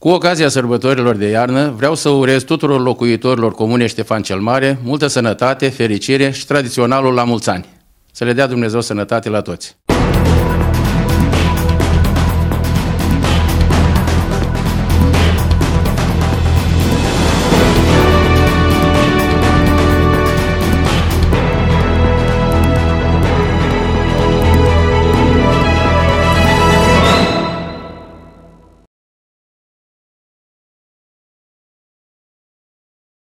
Cu ocazia sărbătorilor de iarnă, vreau să urez tuturor locuitorilor comune Ștefan cel Mare multă sănătate, fericire și tradiționalul la mulți ani. Să le dea Dumnezeu sănătate la toți!